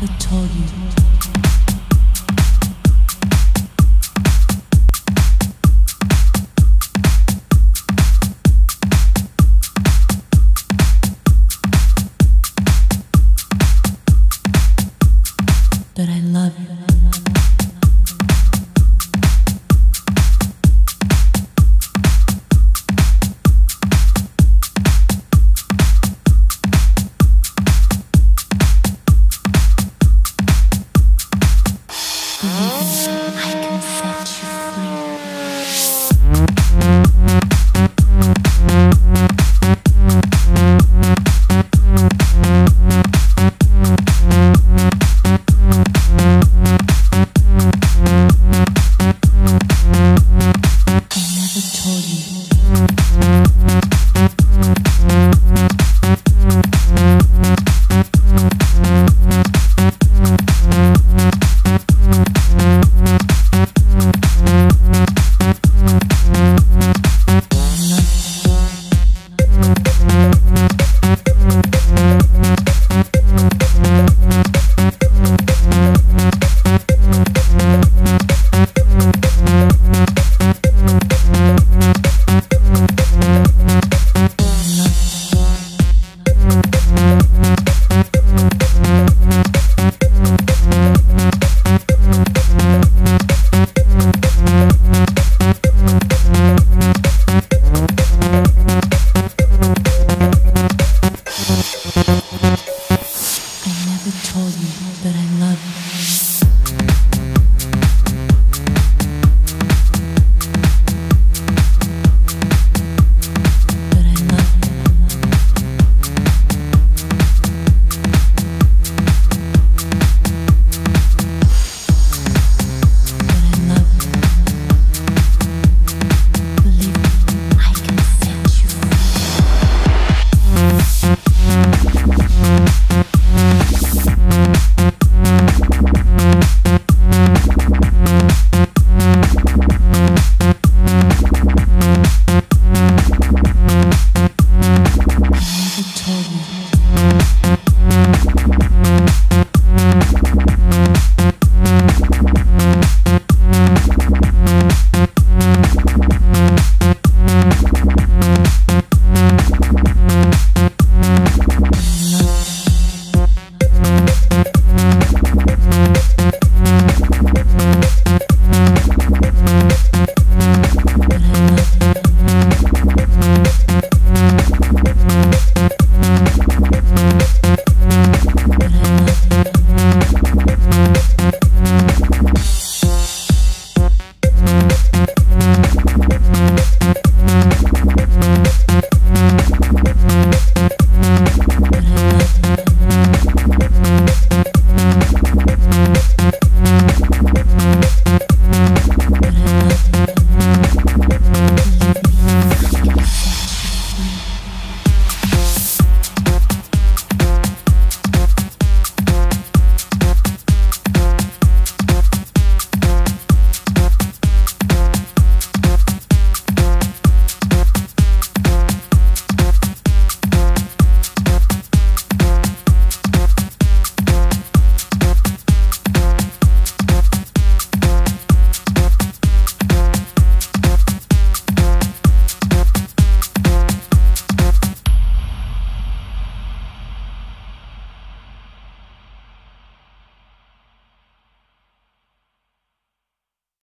never told you.